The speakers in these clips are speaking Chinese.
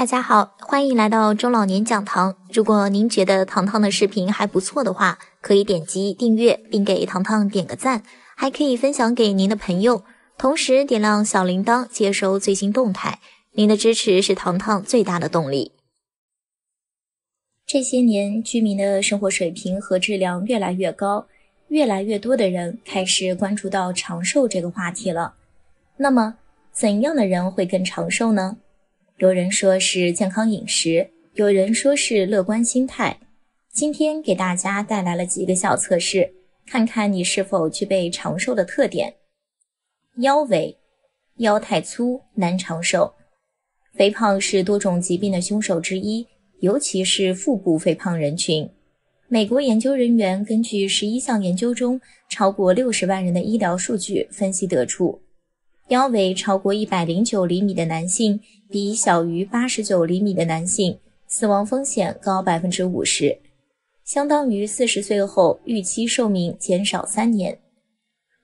大家好，欢迎来到中老年讲堂。如果您觉得糖糖的视频还不错的话，可以点击订阅并给糖糖点个赞，还可以分享给您的朋友，同时点亮小铃铛接收最新动态。您的支持是糖糖最大的动力。这些年，居民的生活水平和质量越来越高，越来越多的人开始关注到长寿这个话题了。那么，怎样的人会更长寿呢？有人说是健康饮食，有人说是乐观心态。今天给大家带来了几个小测试，看看你是否具备长寿的特点。腰围，腰太粗难长寿。肥胖是多种疾病的凶手之一，尤其是腹部肥胖人群。美国研究人员根据十一项研究中超过六十万人的医疗数据分析得出。腰围超过一百零九厘米的男性，比小于八十九厘米的男性死亡风险高百分之五十，相当于四十岁后预期寿命减少三年。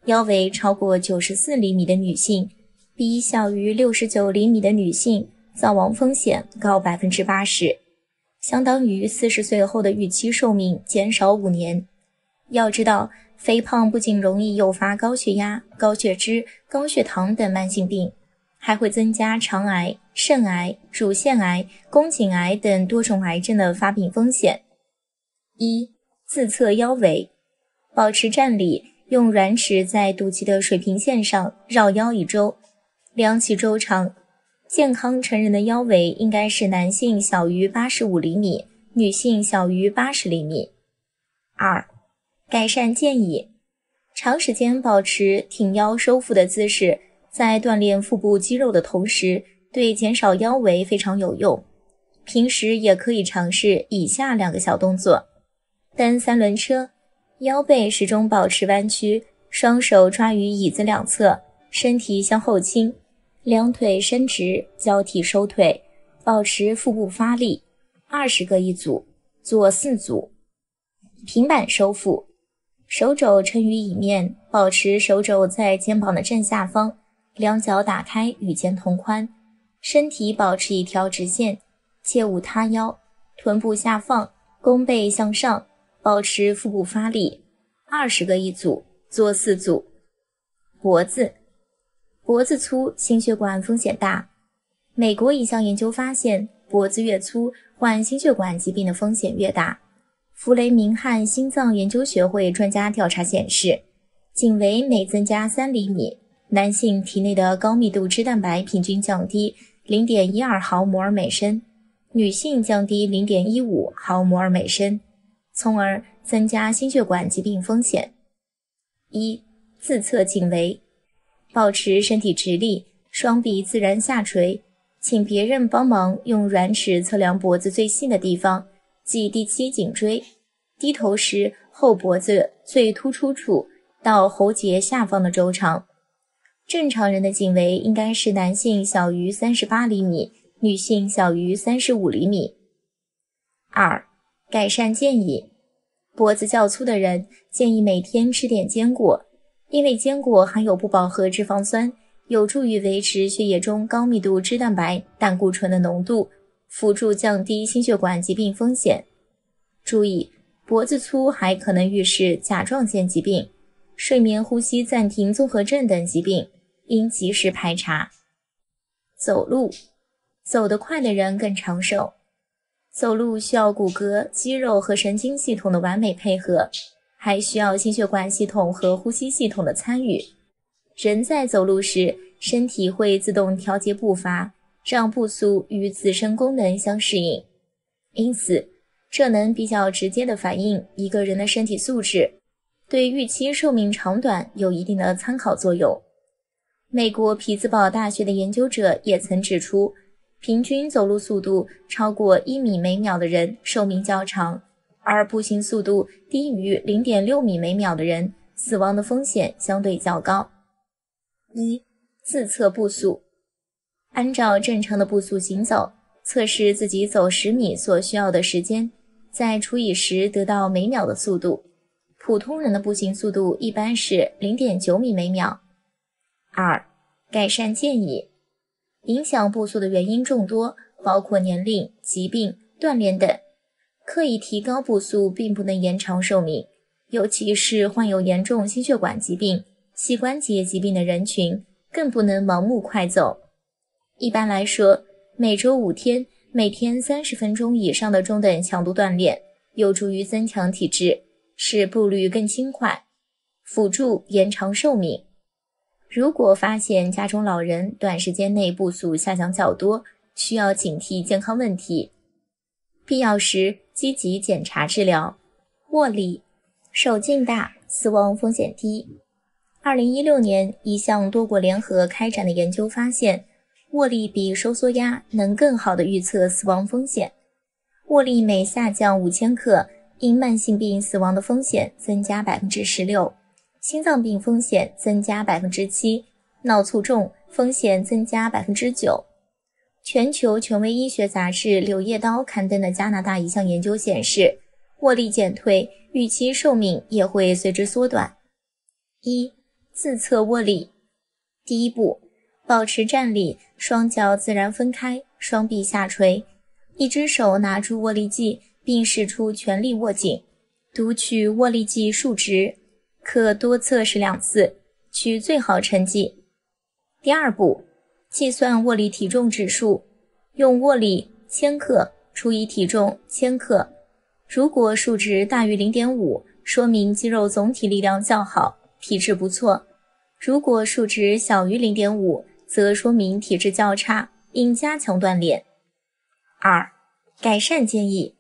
腰围超过九十四厘米的女性，比小于六十九厘米的女性早亡风险高百分之八十，相当于四十岁后的预期寿命减少五年。要知道。肥胖不仅容易诱发高血压、高血脂、高血糖等慢性病，还会增加肠癌、肾癌、乳腺癌、宫颈癌等多种癌症的发病风险。一、自测腰围，保持站立，用软尺在肚脐的水平线上绕腰一周，量其周长。健康成人的腰围应该是男性小于八十五厘米，女性小于八十厘米。二。改善建议：长时间保持挺腰收腹的姿势，在锻炼腹部肌肉的同时，对减少腰围非常有用。平时也可以尝试以下两个小动作：蹬三轮车，腰背始终保持弯曲，双手抓于椅子两侧，身体向后倾，两腿伸直，交替收腿，保持腹部发力。二十个一组，做四组。平板收腹。手肘撑于椅面，保持手肘在肩膀的正下方，两脚打开与肩同宽，身体保持一条直线，切勿塌腰，臀部下放，弓背向上，保持腹部发力。二十个一组，做四组。脖子，脖子粗，心血管风险大。美国一项研究发现，脖子越粗，患心血管疾病的风险越大。弗雷明汉心脏研究学会专家调查显示，颈围每增加三厘米，男性体内的高密度脂蛋白平均降低零点一二毫摩尔每升，女性降低零点一五毫摩尔每升，从而增加心血管疾病风险。一、自测颈围，保持身体直立，双臂自然下垂，请别人帮忙用软尺测量脖子最细的地方。即第七颈椎，低头时后脖子最突出处到喉结下方的周长。正常人的颈围应该是男性小于三十八厘米，女性小于三十五厘米。二、改善建议：脖子较粗的人建议每天吃点坚果，因为坚果含有不饱和脂肪酸，有助于维持血液中高密度脂蛋白胆固醇的浓度。辅助降低心血管疾病风险。注意，脖子粗还可能预示甲状腺疾病、睡眠呼吸暂停综合症等疾病，应及时排查。走路，走得快的人更长寿。走路需要骨骼、肌肉和神经系统的完美配合，还需要心血管系统和呼吸系统的参与。人在走路时，身体会自动调节步伐。让步速与自身功能相适应，因此这能比较直接的反映一个人的身体素质，对预期寿命长短有一定的参考作用。美国匹兹堡大学的研究者也曾指出，平均走路速度超过一米每秒的人寿命较长，而步行速度低于零点六米每秒的人死亡的风险相对较高。一、自测步速。按照正常的步速行走，测试自己走十米所需要的时间，再除以十得到每秒的速度。普通人的步行速度一般是零点九米每秒。二、改善建议：影响步速的原因众多，包括年龄、疾病、锻炼等。刻意提高步速并不能延长寿命，尤其是患有严重心血管疾病、膝关节疾病的人群，更不能盲目快走。一般来说，每周五天，每天三十分钟以上的中等强度锻炼，有助于增强体质，使步履更轻快，辅助延长寿命。如果发现家中老人短时间内步速下降较多，需要警惕健康问题，必要时积极检查治疗。握力手劲大，死亡风险低。二零一六年，一项多国联合开展的研究发现，握力比收缩压能更好的预测死亡风险。握力每下降五千克，因慢性病死亡的风险增加百分之十六。心脏病风险增加百分之七，脑卒中风险增加百分之九。全球权威医学杂志《柳叶刀》刊登的加拿大一项研究显示，握力减退，预期寿命也会随之缩短。一、自测握力。第一步，保持站立，双脚自然分开，双臂下垂，一只手拿住握力计，并使出全力握紧，读取握力计数值。可多测试两次，取最好成绩。第二步，计算握力体重指数，用握力千克除以体重千克。如果数值大于零点五，说明肌肉总体力量较好，体质不错；如果数值小于零点五，则说明体质较差，应加强锻炼。二、改善建议：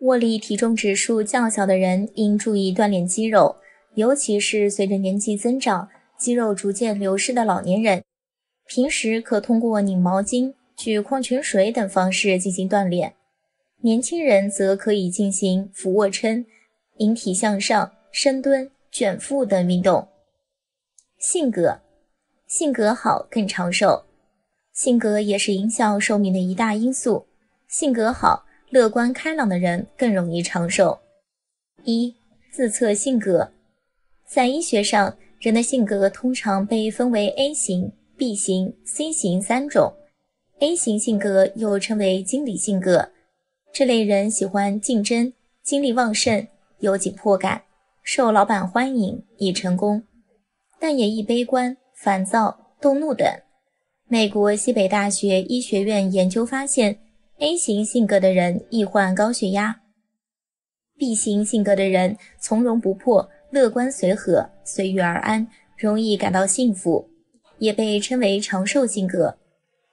握力体重指数较小的人应注意锻炼肌肉。尤其是随着年纪增长、肌肉逐渐流失的老年人，平时可通过拧毛巾、举矿泉水等方式进行锻炼；年轻人则可以进行俯卧撑、引体向上、深蹲、卷腹等运动。性格，性格好更长寿，性格也是影响寿命的一大因素。性格好、乐观开朗的人更容易长寿。一、自测性格。在医学上，人的性格通常被分为 A 型、B 型、C 型三种。A 型性格又称为经理性格，这类人喜欢竞争，精力旺盛，有紧迫感，受老板欢迎，易成功，但也易悲观、烦躁、动怒等。美国西北大学医学院研究发现，A 型性格的人易患高血压；B 型性格的人从容不迫。乐观随和，随遇而安，容易感到幸福，也被称为长寿性格。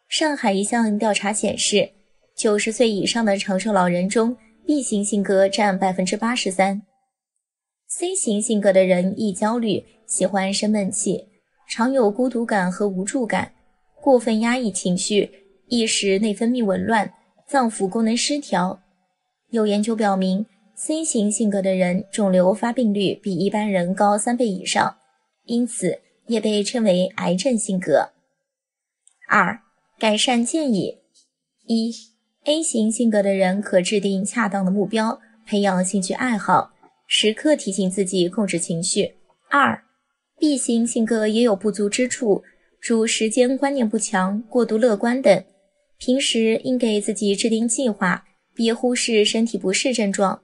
上海一项调查显示，九十岁以上的长寿老人中，B 型性格占百分之八十三。C 型性格的人易焦虑，喜欢生闷气，常有孤独感和无助感，过分压抑情绪，易使内分泌紊乱，脏腑功能失调。有研究表明。C 型性格的人，肿瘤发病率比一般人高三倍以上，因此也被称为癌症性格。二、改善建议：一、A 型性格的人可制定恰当的目标，培养兴趣爱好，时刻提醒自己控制情绪。二、B 型性格也有不足之处，如时间观念不强、过度乐观等，平时应给自己制定计划，别忽视身体不适症状。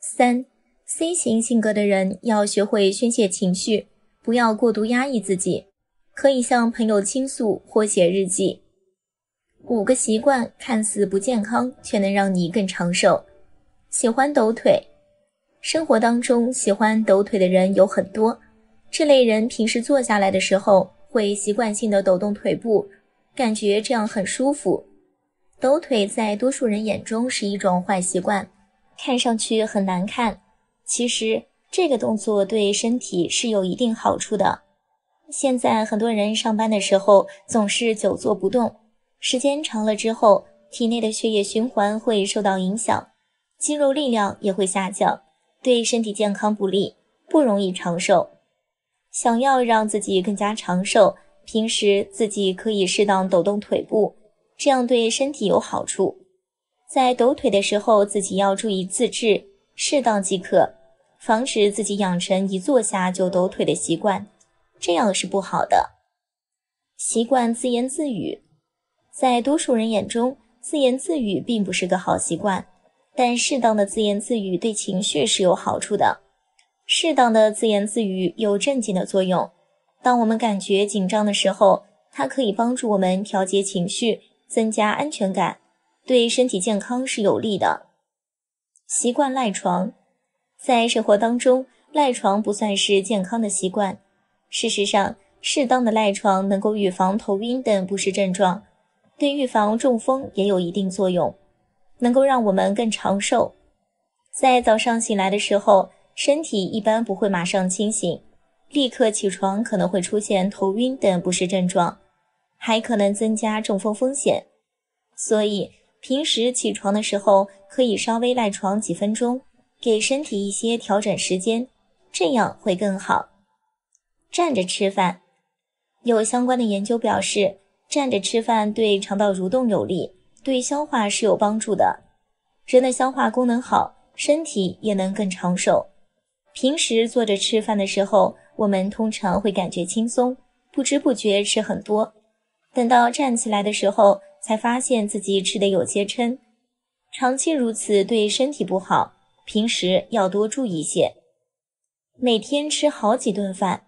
三 C 型性格的人要学会宣泄情绪，不要过度压抑自己，可以向朋友倾诉或写日记。五个习惯看似不健康，却能让你更长寿。喜欢抖腿，生活当中喜欢抖腿的人有很多。这类人平时坐下来的时候会习惯性的抖动腿部，感觉这样很舒服。抖腿在多数人眼中是一种坏习惯。看上去很难看，其实这个动作对身体是有一定好处的。现在很多人上班的时候总是久坐不动，时间长了之后，体内的血液循环会受到影响，肌肉力量也会下降，对身体健康不利，不容易长寿。想要让自己更加长寿，平时自己可以适当抖动腿部，这样对身体有好处。在抖腿的时候，自己要注意自制，适当即可，防止自己养成一坐下就抖腿的习惯，这样是不好的。习惯自言自语，在多数人眼中，自言自语并不是个好习惯，但适当的自言自语对情绪是有好处的。适当的自言自语有镇静的作用。当我们感觉紧张的时候，它可以帮助我们调节情绪，增加安全感，对身体健康是有利的。习惯赖床，在生活当中，赖床不算是健康的习惯。事实上，适当的赖床能够预防头晕等不适症状。对预防中风也有一定作用，能够让我们更长寿。在早上醒来的时候，身体一般不会马上清醒，立刻起床可能会出现头晕等不适症状，还可能增加中风风险。所以平时起床的时候可以稍微赖床几分钟，给身体一些调整时间，这样会更好。站着吃饭，有相关的研究表示。站着吃饭对肠道蠕动有利，对消化是有帮助的。人的消化功能好，身体也能更长寿。平时坐着吃饭的时候，我们通常会感觉轻松，不知不觉吃很多。等到站起来的时候，才发现自己吃的有些撑。长期如此对身体不好，平时要多注意些。每天吃好几顿饭，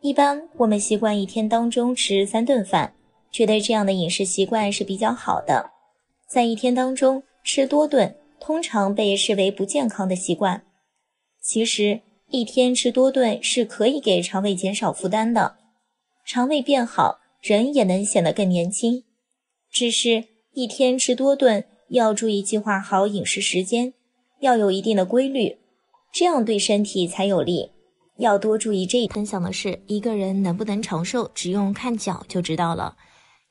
一般我们习惯一天当中吃三顿饭。觉得这样的饮食习惯是比较好的，在一天当中吃多顿，通常被视为不健康的习惯。其实一天吃多顿是可以给肠胃减少负担的，肠胃变好，人也能显得更年轻。只是一天吃多顿要注意计划好饮食时间，要有一定的规律，这样对身体才有利。要多注意这一。分享的是一个人能不能长寿，只用看脚就知道了。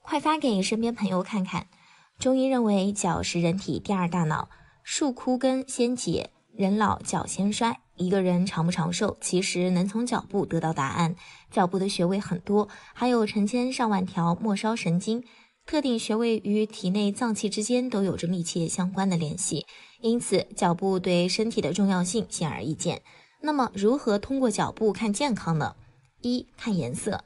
快发给身边朋友看看。中医认为脚是人体第二大脑，树枯根先解，人老脚先衰。一个人长不长寿，其实能从脚部得到答案。脚部的穴位很多，还有成千上万条末梢神经，特定穴位与体内脏器之间都有着密切相关的联系，因此脚部对身体的重要性显而易见。那么，如何通过脚部看健康呢？一看颜色，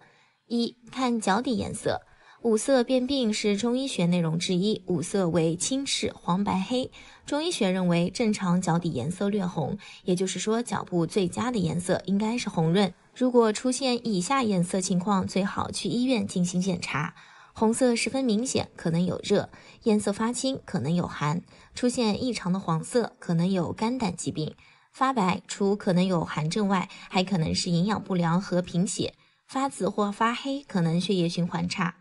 一看脚底颜色。五色辨病是中医学内容之一，五色为青、赤、黄、白、黑。中医学认为，正常脚底颜色略红，也就是说，脚部最佳的颜色应该是红润。如果出现以下颜色情况，最好去医院进行检查：红色十分明显，可能有热；颜色发青，可能有寒；出现异常的黄色，可能有肝胆疾病；发白，除可能有寒症外，还可能是营养不良和贫血；发紫或发黑，可能血液循环差。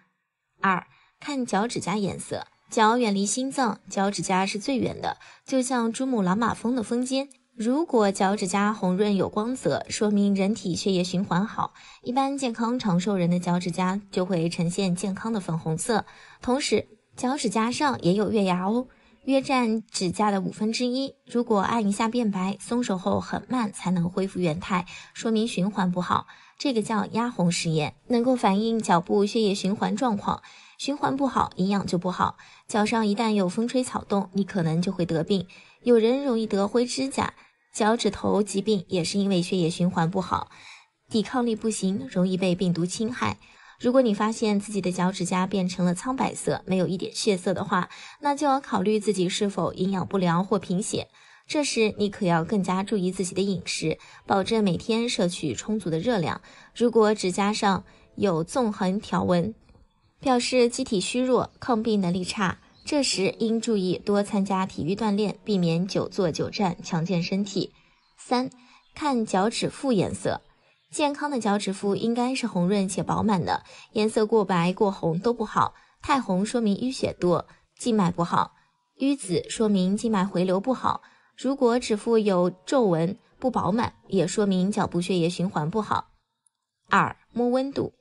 二看脚趾甲颜色，脚远离心脏，脚趾甲是最远的，就像珠穆朗玛峰的峰尖。如果脚趾甲红润有光泽，说明人体血液循环好。一般健康长寿人的脚趾甲就会呈现健康的粉红色。同时，脚趾甲上也有月牙哦，约占指甲的五分之一。如果按一下变白，松手后很慢才能恢复原态，说明循环不好。这个叫压红实验，能够反映脚部血液循环状况。循环不好，营养就不好。脚上一旦有风吹草动，你可能就会得病。有人容易得灰指甲、脚趾头疾病，也是因为血液循环不好，抵抗力不行，容易被病毒侵害。如果你发现自己的脚趾甲变成了苍白色，没有一点血色的话，那就要考虑自己是否营养不良或贫血。这时你可要更加注意自己的饮食，保证每天摄取充足的热量。如果指甲上有纵横条纹，表示机体虚弱、抗病能力差，这时应注意多参加体育锻炼，避免久坐久站，强健身体。三看脚趾腹颜色，健康的脚趾腹应该是红润且饱满的，颜色过白、过红都不好，太红说明淤血多，静脉不好；淤紫说明静脉回流不好。如果指腹有皱纹、不饱满，也说明脚部血液循环不好。二、摸温度，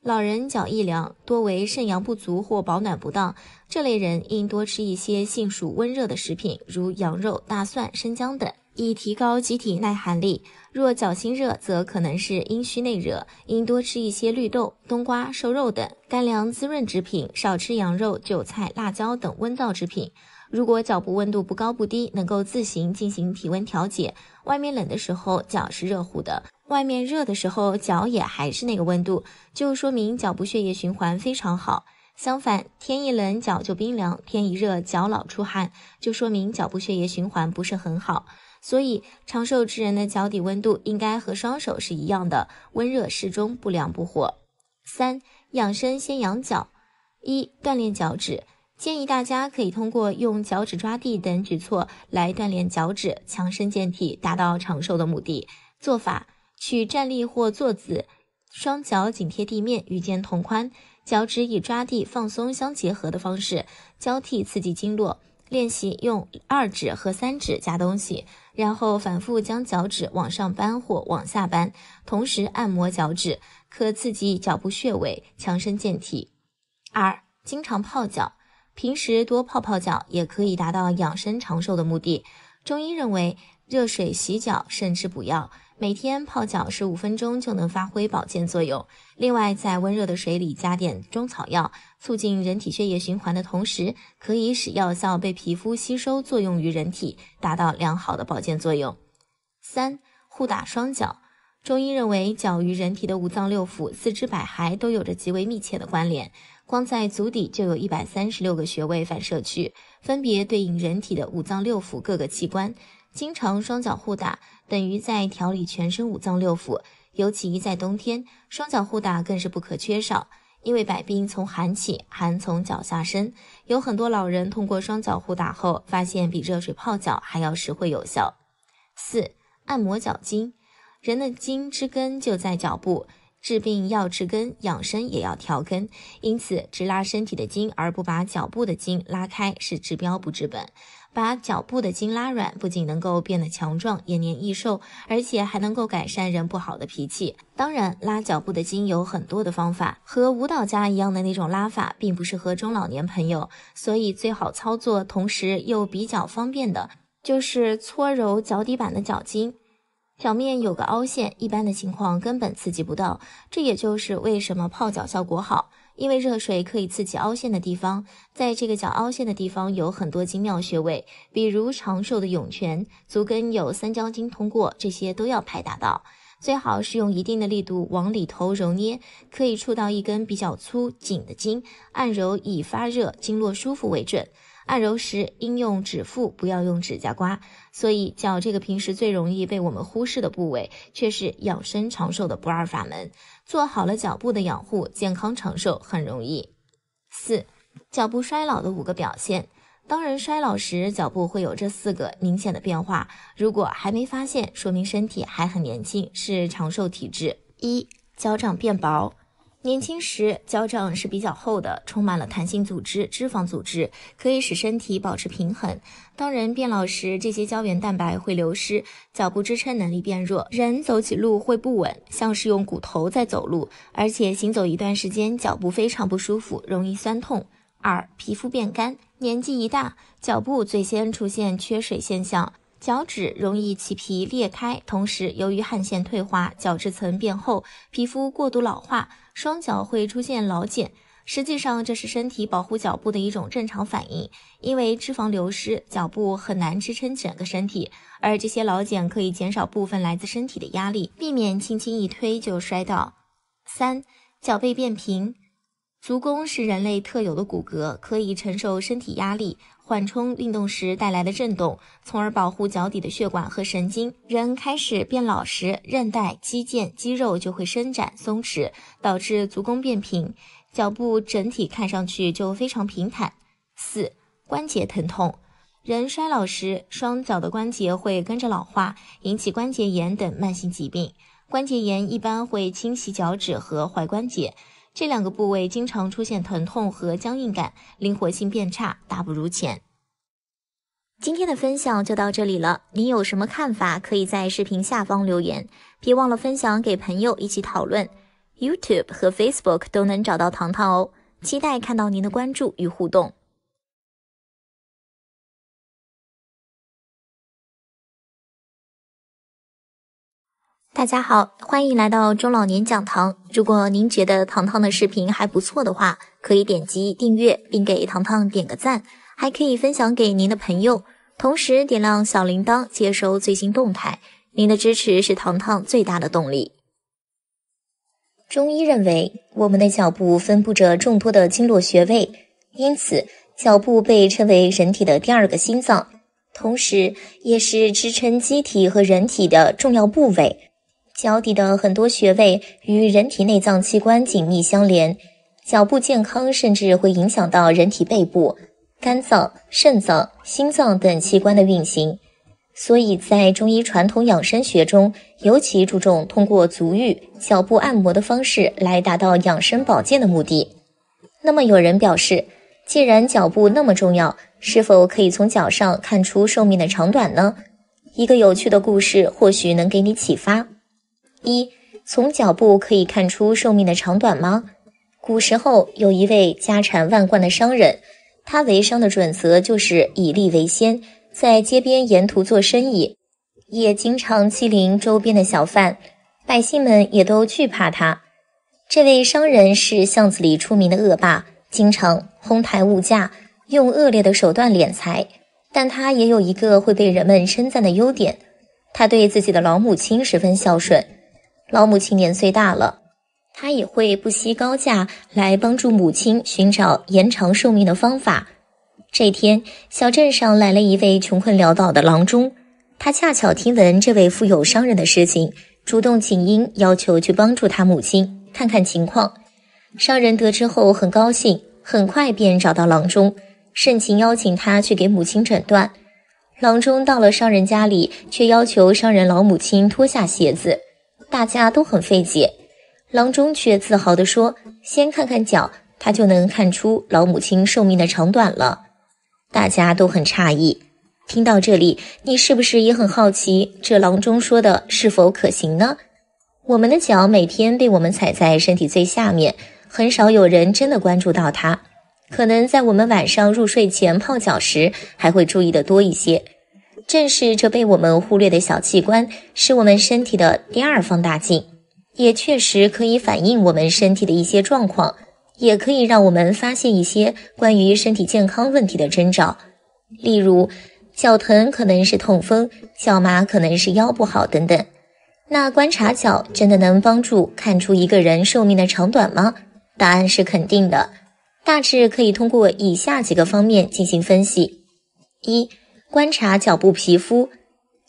老人脚一凉，多为肾阳不足或保暖不当，这类人应多吃一些性属温热的食品，如羊肉、大蒜、生姜等，以提高机体耐寒力。若脚心热，则可能是阴虚内热，应多吃一些绿豆、冬瓜、瘦肉等干凉滋润之品，少吃羊肉、韭菜、辣椒等温燥之品。如果脚部温度不高不低，能够自行进行体温调节。外面冷的时候脚是热乎的，外面热的时候脚也还是那个温度，就说明脚部血液循环非常好。相反，天一冷脚就冰凉，天一热脚老出汗，就说明脚部血液循环不是很好。所以，长寿之人的脚底温度应该和双手是一样的，温热适中，不凉不火。三、养生先养脚。一、锻炼脚趾，建议大家可以通过用脚趾抓地等举措来锻炼脚趾，强身健体，达到长寿的目的。做法：取站立或坐姿，双脚紧贴地面，与肩同宽。脚趾以抓地放松相结合的方式交替刺激经络，练习用二指和三指夹东西，然后反复将脚趾往上扳或往下扳，同时按摩脚趾，可刺激脚部穴位，强身健体。二、经常泡脚，平时多泡泡脚也可以达到养生长寿的目的。中医认为，热水洗脚甚至补药。每天泡脚十五分钟就能发挥保健作用。另外，在温热的水里加点中草药，促进人体血液循环的同时，可以使药效被皮肤吸收，作用于人体，达到良好的保健作用。三、互打双脚。中医认为，脚与人体的五脏六腑、四肢百骸都有着极为密切的关联。光在足底就有一百三十六个穴位反射区，分别对应人体的五脏六腑各个器官。经常双脚互打，等于在调理全身五脏六腑。尤其在冬天，双脚互打更是不可缺少。因为百病从寒起，寒从脚下生。有很多老人通过双脚互打后，发现比热水泡脚还要实惠有效。四、按摩脚筋，人的筋之根就在脚部。治病要治根，养生也要调根，因此只拉身体的筋而不把脚部的筋拉开是治标不治本。把脚部的筋拉软，不仅能够变得强壮、延年益寿，而且还能够改善人不好的脾气。当然，拉脚部的筋有很多的方法，和舞蹈家一样的那种拉法，并不适合中老年朋友。所以，最好操作，同时又比较方便的，就是搓揉脚底板的脚筋。表面有个凹陷，一般的情况根本刺激不到。这也就是为什么泡脚效果好，因为热水可以刺激凹陷的地方。在这个脚凹陷的地方有很多精妙穴位，比如长寿的涌泉，足跟有三焦经通过，这些都要拍打到。最好是用一定的力度往里头揉捏，可以触到一根比较粗紧的筋，按揉以发热、经络舒服为准。按揉时应用指腹，不要用指甲刮。所以脚这个平时最容易被我们忽视的部位，却是养生长寿的不二法门。做好了脚部的养护，健康长寿很容易。四、脚部衰老的五个表现。当人衰老时，脚部会有这四个明显的变化。如果还没发现，说明身体还很年轻，是长寿体质。一、脚掌变薄。年轻时脚掌是比较厚的，充满了弹性组织、脂肪组织，可以使身体保持平衡。当人变老时，这些胶原蛋白会流失，脚部支撑能力变弱，人走起路会不稳，像是用骨头在走路，而且行走一段时间，脚部非常不舒服，容易酸痛。二、皮肤变干，年纪一大，脚部最先出现缺水现象。脚趾容易起皮裂开，同时由于汗腺退化，角质层变厚，皮肤过度老化，双脚会出现老茧。实际上，这是身体保护脚部的一种正常反应。因为脂肪流失，脚部很难支撑整个身体，而这些老茧可以减少部分来自身体的压力，避免轻轻一推就摔倒。三，脚背变平。足弓是人类特有的骨骼，可以承受身体压力，缓冲运动时带来的震动，从而保护脚底的血管和神经。人开始变老时，韧带、肌腱、肌肉就会伸展松弛，导致足弓变平，脚部整体看上去就非常平坦。四、关节疼痛，人衰老时，双脚的关节会跟着老化，引起关节炎等慢性疾病。关节炎一般会侵袭脚趾和踝关节。这两个部位经常出现疼痛和僵硬感，灵活性变差，大不如前。今天的分享就到这里了，您有什么看法，可以在视频下方留言，别忘了分享给朋友一起讨论。YouTube 和 Facebook 都能找到糖糖哦，期待看到您的关注与互动。大家好，欢迎来到中老年讲堂。如果您觉得糖糖的视频还不错的话，可以点击订阅并给糖糖点个赞，还可以分享给您的朋友，同时点亮小铃铛接收最新动态。您的支持是糖糖最大的动力。中医认为，我们的脚部分布着众多的经络穴位，因此脚部被称为人体的第二个心脏，同时也是支撑机体和人体的重要部位。脚底的很多穴位与人体内脏器官紧密相连，脚部健康甚至会影响到人体背部、肝脏、肾脏、心脏等器官的运行。所以在中医传统养生学中，尤其注重通过足浴、脚部按摩的方式来达到养生保健的目的。那么有人表示，既然脚部那么重要，是否可以从脚上看出寿命的长短呢？一个有趣的故事或许能给你启发。一，从脚部可以看出寿命的长短吗？古时候有一位家产万贯的商人，他为商的准则就是以利为先。在街边沿途做生意，也经常欺凌周边的小贩，百姓们也都惧怕他。这位商人是巷子里出名的恶霸，经常哄抬物价，用恶劣的手段敛财。但他也有一个会被人们称赞的优点，他对自己的老母亲十分孝顺。老母亲年岁大了，他也会不惜高价来帮助母亲寻找延长寿命的方法。这天，小镇上来了一位穷困潦倒的郎中，他恰巧听闻这位富有商人的事情，主动请缨，要求去帮助他母亲看看情况。商人得知后很高兴，很快便找到郎中，盛情邀请他去给母亲诊断。郎中到了商人家里，却要求商人老母亲脱下鞋子，大家都很费解。郎中却自豪地说：“先看看脚，他就能看出老母亲寿命的长短了。”大家都很诧异，听到这里，你是不是也很好奇这郎中说的是否可行呢？我们的脚每天被我们踩在身体最下面，很少有人真的关注到它。可能在我们晚上入睡前泡脚时，还会注意的多一些。正是这被我们忽略的小器官，是我们身体的第二放大镜，也确实可以反映我们身体的一些状况。也可以让我们发现一些关于身体健康问题的征兆，例如脚疼可能是痛风，脚麻可能是腰不好等等。那观察脚真的能帮助看出一个人寿命的长短吗？答案是肯定的，大致可以通过以下几个方面进行分析：一、观察脚部皮肤，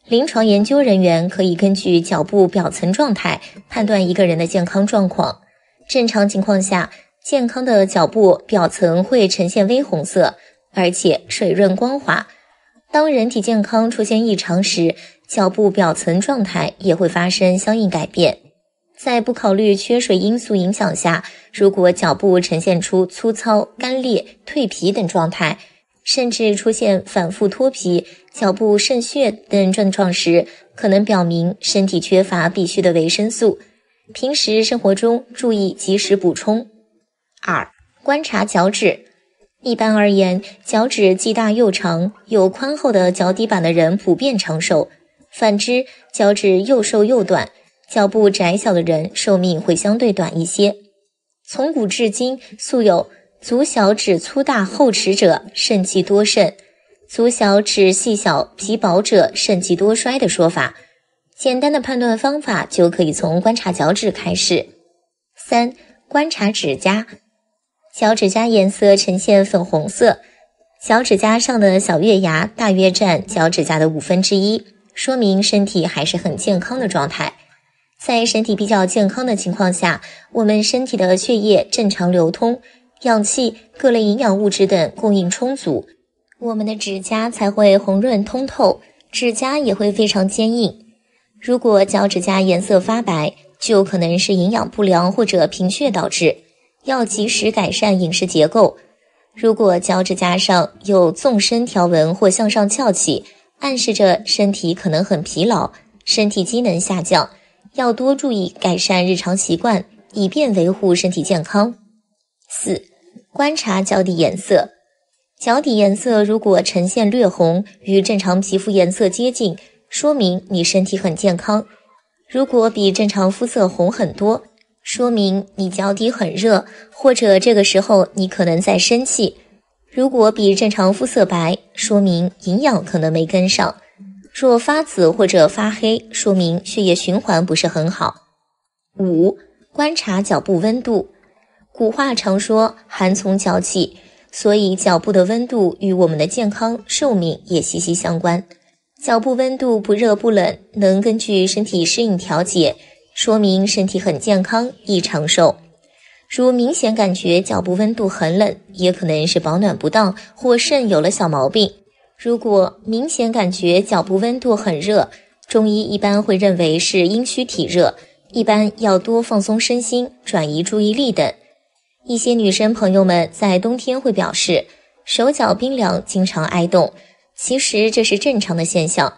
临床研究人员可以根据脚部表层状态判断一个人的健康状况。正常情况下。健康的脚部表层会呈现微红色，而且水润光滑。当人体健康出现异常时，脚部表层状态也会发生相应改变。在不考虑缺水因素影响下，如果脚部呈现出粗糙、干裂、蜕皮等状态，甚至出现反复脱皮、脚部渗血等症状时，可能表明身体缺乏必需的维生素。平时生活中注意及时补充。二、观察脚趾。一般而言，脚趾既大又长、有宽厚的脚底板的人普遍长寿；反之，脚趾又瘦又短、脚部窄小的人寿命会相对短一些。从古至今，素有“足小趾粗大厚实者，肾气多盛；足小趾细小皮薄者，肾气多衰”的说法。简单的判断方法就可以从观察脚趾开始。三、观察指甲。脚趾甲颜色呈现粉红色，脚趾甲上的小月牙大约占脚趾甲的五分之一，说明身体还是很健康的状态。在身体比较健康的情况下，我们身体的血液正常流通，氧气、各类营养物质等供应充足，我们的指甲才会红润通透，指甲也会非常坚硬。如果脚趾甲颜色发白，就可能是营养不良或者贫血导致。要及时改善饮食结构。如果脚趾甲上有纵深条纹或向上翘起，暗示着身体可能很疲劳，身体机能下降，要多注意改善日常习惯，以便维护身体健康。四、观察脚底颜色，脚底颜色如果呈现略红，与正常皮肤颜色接近，说明你身体很健康；如果比正常肤色红很多，说明你脚底很热，或者这个时候你可能在生气。如果比正常肤色白，说明营养可能没跟上；若发紫或者发黑，说明血液循环不是很好。五、观察脚部温度。古话常说“寒从脚起”，所以脚部的温度与我们的健康寿命也息息相关。脚部温度不热不冷，能根据身体适应调节，说明身体很健康，易长寿。如明显感觉脚部温度很冷，也可能是保暖不当或肾有了小毛病。如果明显感觉脚部温度很热，中医一般会认为是阴虚体热，一般要多放松身心，转移注意力等。一些女生朋友们在冬天会表示手脚冰凉，经常挨冻，其实这是正常的现象。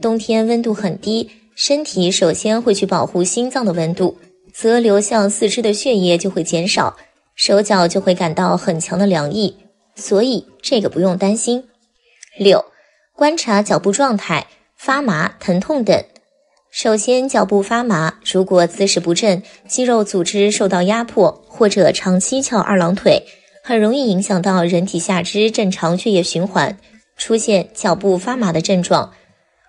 冬天温度很低，身体首先会去保护心脏的温度。则流向四肢的血液就会减少，手脚就会感到很强的凉意，所以这个不用担心。六，观察脚部状态，发麻、疼痛等。首先，脚部发麻，如果姿势不正，肌肉组织受到压迫，或者长期翘二郎腿，很容易影响到人体下肢正常血液循环，出现脚部发麻的症状。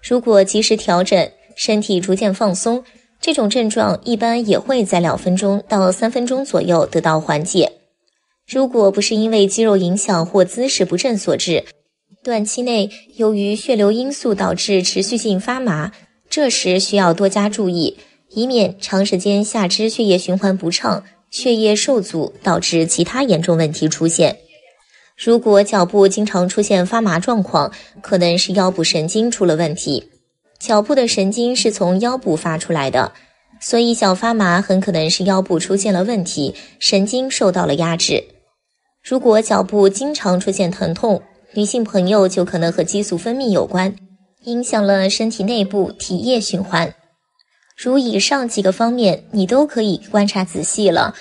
如果及时调整，身体逐渐放松。这种症状一般也会在两分钟到三分钟左右得到缓解。如果不是因为肌肉影响或姿势不正所致，短期内由于血流因素导致持续性发麻，这时需要多加注意，以免长时间下肢血液循环不畅，血液受阻导致其他严重问题出现。如果脚部经常出现发麻状况，可能是腰部神经出了问题。脚部的神经是从腰部发出来的，所以脚发麻很可能是腰部出现了问题，神经受到了压制。如果脚部经常出现疼痛，女性朋友就可能和激素分泌有关，影响了身体内部体液循环。如以上几个方面你都可以观察仔细了，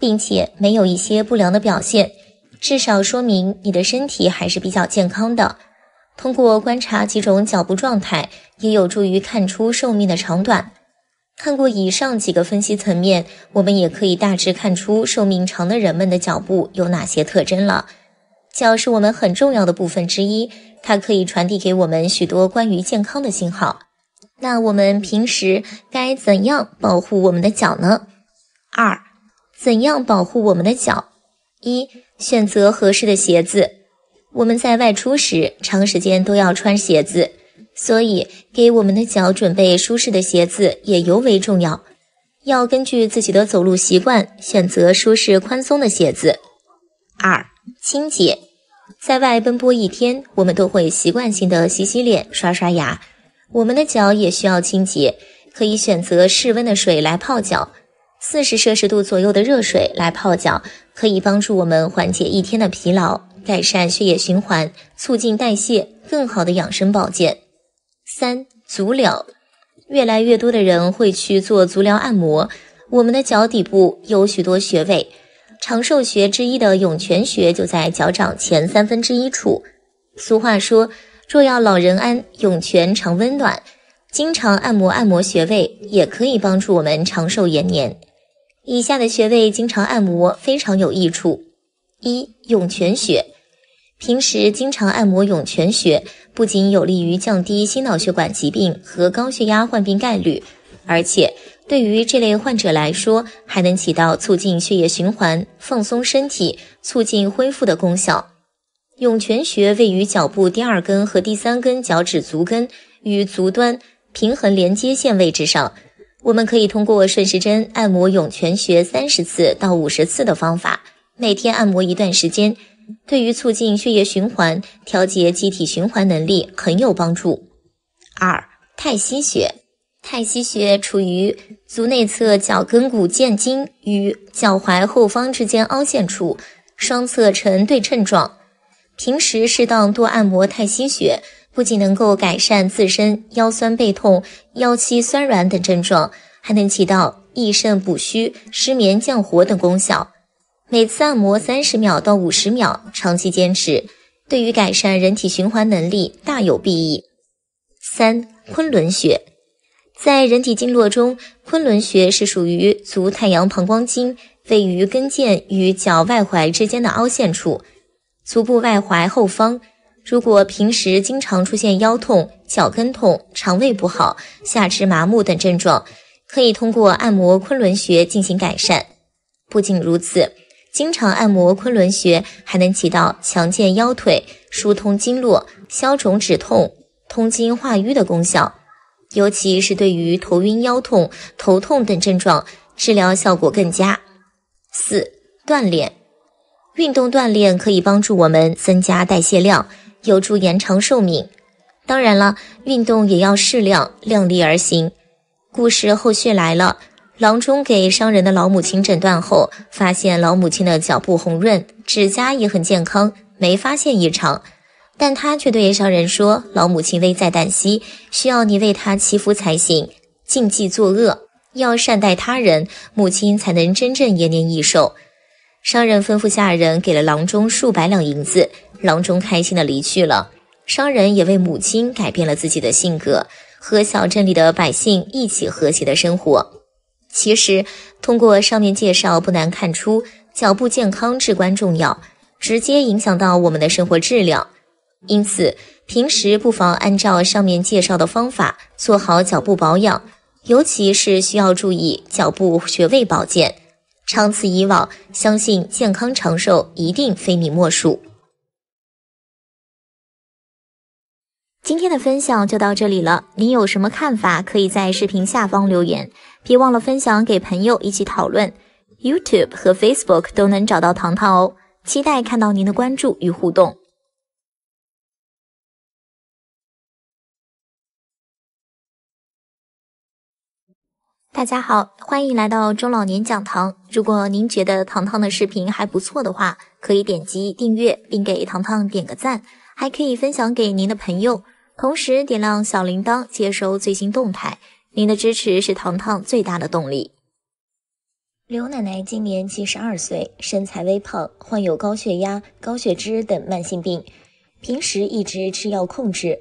并且没有一些不良的表现，至少说明你的身体还是比较健康的。通过观察几种脚部状态，也有助于看出寿命的长短。看过以上几个分析层面，我们也可以大致看出寿命长的人们的脚部有哪些特征了。脚是我们很重要的部分之一，它可以传递给我们许多关于健康的信号。那我们平时该怎样保护我们的脚呢？二，怎样保护我们的脚？一，选择合适的鞋子。我们在外出时，长时间都要穿鞋子，所以给我们的脚准备舒适的鞋子也尤为重要。要根据自己的走路习惯选择舒适宽松的鞋子。二、清洁，在外奔波一天，我们都会习惯性的洗洗脸、刷刷牙，我们的脚也需要清洁，可以选择室温的水来泡脚，四十摄氏度左右的热水来泡脚，可以帮助我们缓解一天的疲劳。改善血液循环，促进代谢，更好的养生保健。三足疗，越来越多的人会去做足疗按摩。我们的脚底部有许多穴位，长寿穴之一的涌泉穴就在脚掌前三分之一处。俗话说，若要老人安，涌泉常温暖。经常按摩按摩穴位，也可以帮助我们长寿延年。以下的穴位经常按摩非常有益处。一涌泉穴，平时经常按摩涌泉穴，不仅有利于降低心脑血管疾病和高血压患病概率，而且对于这类患者来说，还能起到促进血液循环、放松身体、促进恢复的功效。涌泉穴位于脚部第二根和第三根脚趾足跟与足端平衡连接线位置上。我们可以通过顺时针按摩涌泉穴三十次到五十次的方法。每天按摩一段时间，对于促进血液循环、调节机体循环能力很有帮助。二、太溪穴，太溪穴处于足内侧脚跟骨腱筋与脚踝后方之间凹陷处，双侧呈对称状。平时适当多按摩太溪穴，不仅能够改善自身腰酸背痛、腰膝酸软等症状，还能起到益肾补虚、失眠降火等功效。每次按摩三十秒到五十秒，长期坚持，对于改善人体循环能力大有裨益。三、昆仑穴，在人体经络中，昆仑穴是属于足太阳膀胱经，位于跟腱与脚外踝之间的凹陷处，足部外踝后方。如果平时经常出现腰痛、脚跟痛、肠胃不好、下肢麻木等症状，可以通过按摩昆仑穴进行改善。不仅如此，经常按摩昆仑穴还能起到强健腰腿、疏通经络、消肿止痛、通经化瘀的功效。尤其是对于头晕、腰痛、头痛等症状，治疗效果更佳。四、锻炼，运动锻炼可以帮助我们增加代谢量，有助延长寿命。当然了，运动也要适量，量力而行。故事后续来了，郎中给伤人的老母亲诊断后，发现老母亲的脚部红润，指甲也很健康，没发现异常。但他却对商人说：“老母亲危在旦夕，需要你为他祈福才行，禁忌作恶，要善待他人，母亲才能真正延年益寿。”商人吩咐下人给了郎中数百两银子，郎中开心的离去了。商人也为母亲改变了自己的性格，和小镇里的百姓一起和谐的生活。其实，通过上面介绍，不难看出，脚部健康至关重要，直接影响到我们的生活质量。因此，平时不妨按照上面介绍的方法做好脚部保养，尤其是需要注意脚部穴位保健。长此以往，相信健康长寿一定非你莫属。今天的分享就到这里了，您有什么看法，可以在视频下方留言，别忘了分享给朋友一起讨论。YouTube 和 Facebook 都能找到糖糖哦，期待看到您的关注与互动。大家好，欢迎来到中老年讲堂。如果您觉得糖糖的视频还不错的话，可以点击订阅并给糖糖点个赞，还可以分享给您的朋友，同时点亮小铃铛接收最新动态。您的支持是糖糖最大的动力。刘奶奶今年七十二岁，身材微胖，患有高血压、高血脂等慢性病，平时一直吃药控制。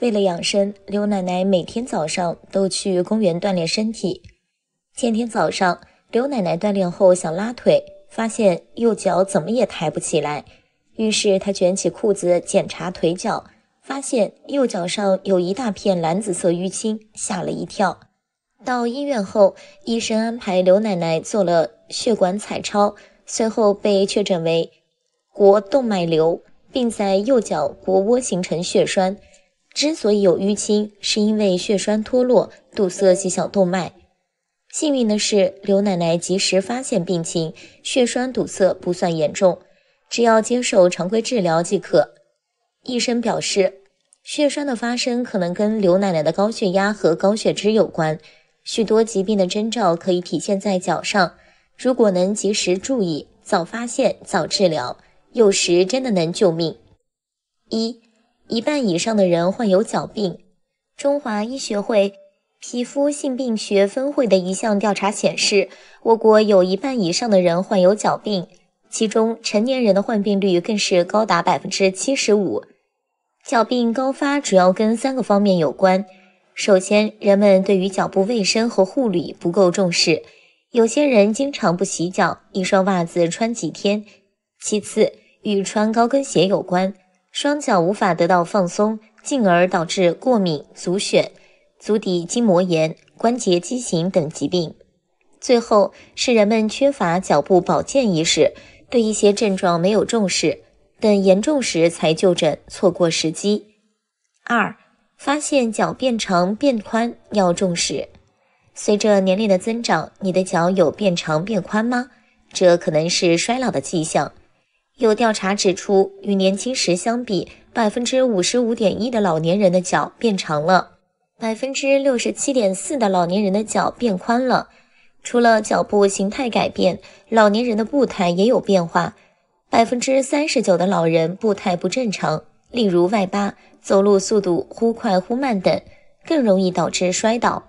为了养生，刘奶奶每天早上都去公园锻炼身体。前天早上，刘奶奶锻炼后想拉腿，发现右脚怎么也抬不起来，于是她卷起裤子检查腿脚，发现右脚上有一大片蓝紫色淤青，吓了一跳。到医院后，医生安排刘奶奶做了血管彩超，随后被确诊为腘动脉瘤，并在右脚腘窝形成血栓。之所以有淤青，是因为血栓脱落，堵塞细小动脉。幸运的是，刘奶奶及时发现病情，血栓堵塞不算严重，只要接受常规治疗即可。医生表示，血栓的发生可能跟刘奶奶的高血压和高血脂有关。许多疾病的征兆可以体现在脚上，如果能及时注意，早发现早治疗，有时真的能救命。一。一半以上的人患有脚病。中华医学会皮肤性病学分会的一项调查显示，我国有一半以上的人患有脚病，其中成年人的患病率更是高达百分之七十五。脚病高发主要跟三个方面有关：首先，人们对于脚部卫生和护理不够重视，有些人经常不洗脚，一双袜子穿几天；其次，与穿高跟鞋有关。双脚无法得到放松，进而导致过敏、足癣、足底筋膜炎、关节畸形等疾病。最后是人们缺乏脚部保健意识，对一些症状没有重视，等严重时才就诊，错过时机。二、发现脚变长变宽要重视。随着年龄的增长，你的脚有变长变宽吗？这可能是衰老的迹象。有调查指出，与年轻时相比，百分之五十五点一的老年人的脚变长了，百分之六十七点四的老年人的脚变宽了。除了脚部形态改变，老年人的步态也有变化。百分之三十九的老人步态不正常，例如外八、走路速度忽快忽慢等，更容易导致摔倒。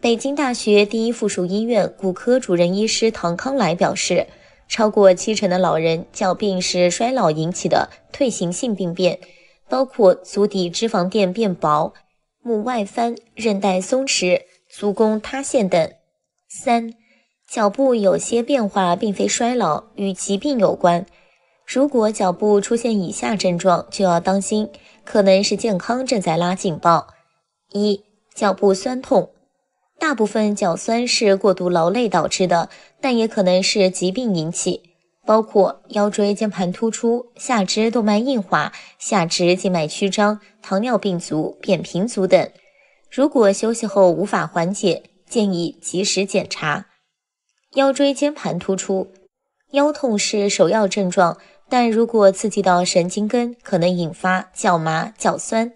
北京大学第一附属医院骨科主任医师唐康来表示。超过七成的老人脚病是衰老引起的退行性病变，包括足底脂肪垫变薄、拇外翻、韧带松弛、足弓塌陷等。三、脚部有些变化并非衰老，与疾病有关。如果脚部出现以下症状，就要当心，可能是健康正在拉警报：一、脚部酸痛。大部分脚酸是过度劳累导致的，但也可能是疾病引起，包括腰椎间盘突出、下肢动脉硬化、下肢静脉曲张、糖尿病足、扁平足等。如果休息后无法缓解，建议及时检查。腰椎间盘突出，腰痛是首要症状，但如果刺激到神经根，可能引发脚麻、脚酸。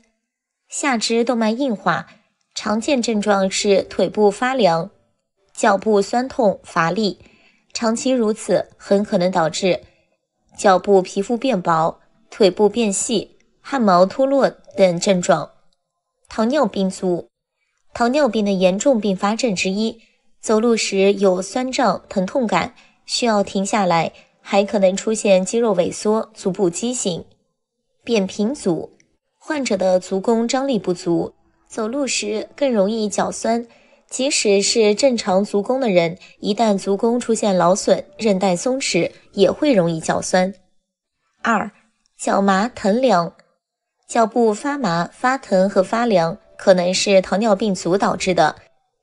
下肢动脉硬化，常见症状是腿部发凉、脚部酸痛、乏力，长期如此很可能导致脚部皮肤变薄、腿部变细、汗毛脱落等症状。糖尿病足，糖尿病的严重并发症之一。走路时有酸胀、疼痛感，需要停下来，还可能出现肌肉萎缩、足部畸形。扁平足患者的足弓张力不足，走路时更容易脚酸。即使是正常足弓的人，一旦足弓出现劳损、韧带松弛，也会容易脚酸。二、脚麻疼凉，脚部发麻、发疼和发凉，可能是糖尿病足导致的。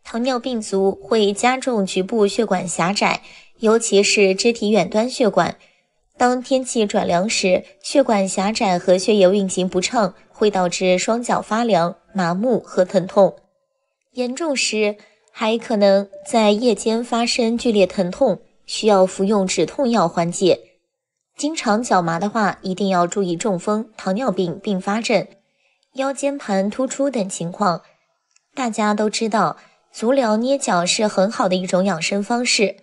糖尿病足会加重局部血管狭窄，尤其是肢体远端血管。当天气转凉时，血管狭窄和血液运行不畅，会导致双脚发凉、麻木和疼痛。严重时还可能在夜间发生剧烈疼痛，需要服用止痛药缓解。经常脚麻的话，一定要注意中风、糖尿病并发症、腰间盘突出等情况。大家都知道。足疗捏脚是很好的一种养生方式。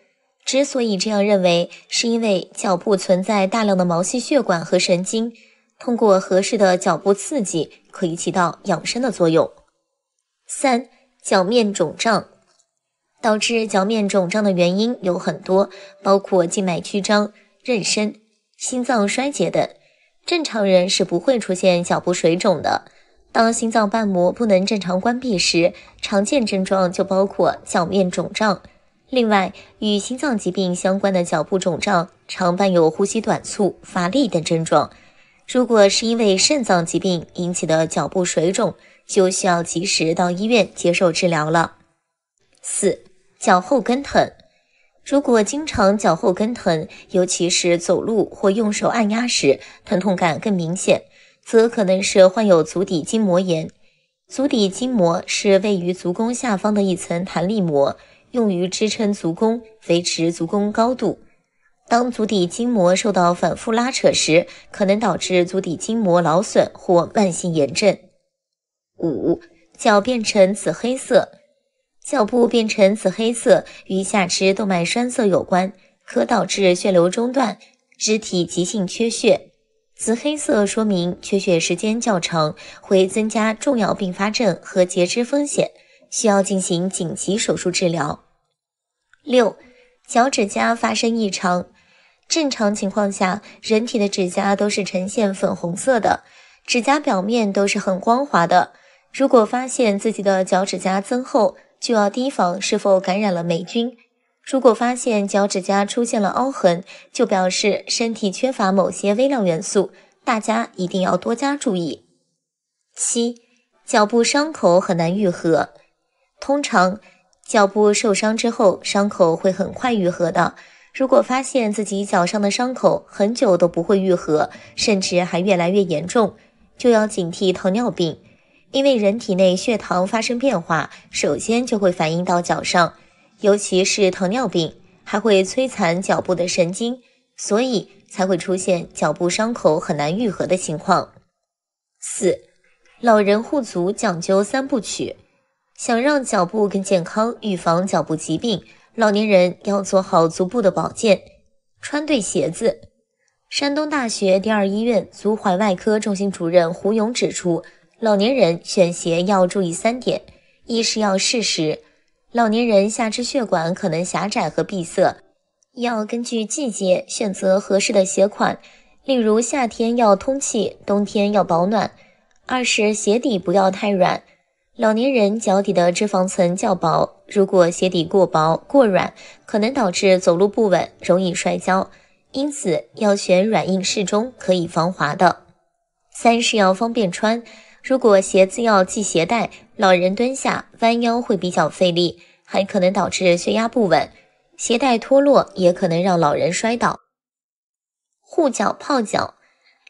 之所以这样认为，是因为脚部存在大量的毛细血管和神经，通过合适的脚部刺激，可以起到养生的作用。三、脚面肿胀导致脚面肿胀的原因有很多，包括静脉曲张、妊娠、心脏衰竭等。正常人是不会出现脚部水肿的。当心脏瓣膜不能正常关闭时，常见症状就包括脚面肿胀。另外，与心脏疾病相关的脚部肿胀常伴有呼吸短促、乏力等症状。如果是因为肾脏疾病引起的脚部水肿，就需要及时到医院接受治疗了。四、脚后跟疼。如果经常脚后跟疼，尤其是走路或用手按压时，疼痛感更明显。则可能是患有足底筋膜炎。足底筋膜是位于足弓下方的一层弹力膜，用于支撑足弓、维持足弓高度。当足底筋膜受到反复拉扯时，可能导致足底筋膜劳损或慢性炎症。五、脚变成紫黑色，脚部变成紫黑色与下肢动脉栓塞有关，可导致血流中断，肢体急性缺血。紫黑色说明缺血时间较长，会增加重要并发症和截肢风险，需要进行紧急手术治疗。六、脚趾甲发生异常。正常情况下，人体的指甲都是呈现粉红色的，指甲表面都是很光滑的。如果发现自己的脚趾甲增厚，就要提防是否感染了霉菌。如果发现脚趾甲出现了凹痕，就表示身体缺乏某些微量元素，大家一定要多加注意。七，脚部伤口很难愈合。通常，脚部受伤之后，伤口会很快愈合的。如果发现自己脚上的伤口很久都不会愈合，甚至还越来越严重，就要警惕糖尿病，因为人体内血糖发生变化，首先就会反映到脚上。尤其是糖尿病还会摧残脚部的神经，所以才会出现脚部伤口很难愈合的情况。四，老人护足讲究三部曲，想让脚部更健康，预防脚部疾病，老年人要做好足部的保健，穿对鞋子。山东大学第二医院足踝外科中心主任胡勇指出，老年人选鞋要注意三点：一是要适时。老年人下肢血管可能狭窄和闭塞，要根据季节选择合适的鞋款。例如夏天要通气，冬天要保暖。二是鞋底不要太软，老年人脚底的脂肪层较薄，如果鞋底过薄过软，可能导致走路不稳，容易摔跤。因此要选软硬适中、可以防滑的。三是要方便穿。如果鞋子要系鞋带，老人蹲下弯腰会比较费力，还可能导致血压不稳，鞋带脱落也可能让老人摔倒。护脚泡脚，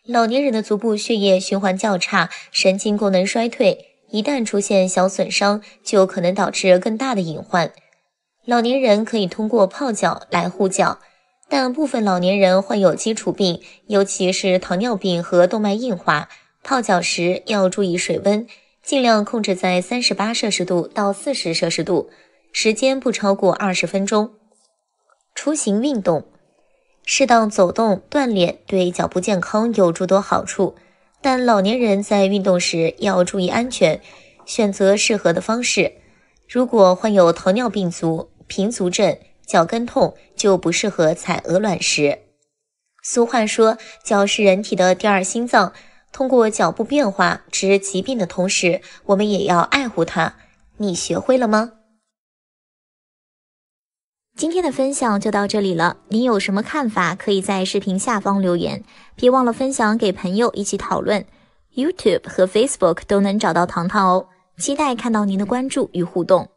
老年人的足部血液循环较差，神经功能衰退，一旦出现小损伤，就可能导致更大的隐患。老年人可以通过泡脚来护脚，但部分老年人患有基础病，尤其是糖尿病和动脉硬化，泡脚时要注意水温，尽量控制在三十八摄氏度到四十摄氏度，时间不超过二十分钟。出行运动，适当走动锻炼对脚部健康有诸多好处，但老年人在运动时要注意安全，选择适合的方式。如果患有糖尿病足，平足症、脚跟痛就不适合踩鹅卵石。俗话说，脚是人体的第二心脏。通过脚部变化治疾病的同时，我们也要爱护它。你学会了吗？今天的分享就到这里了。您有什么看法，可以在视频下方留言。别忘了分享给朋友一起讨论。YouTube 和 Facebook 都能找到糖糖哦。期待看到您的关注与互动。